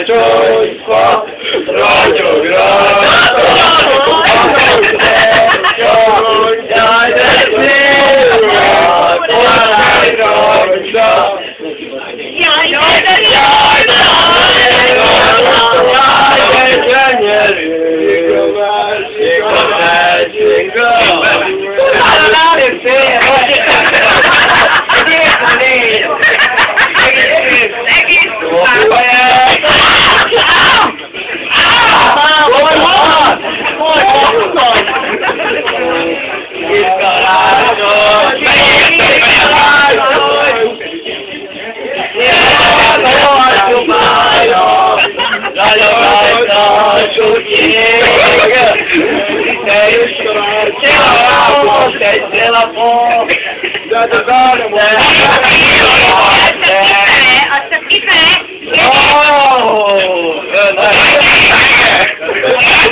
Ragyogva, Gracias, la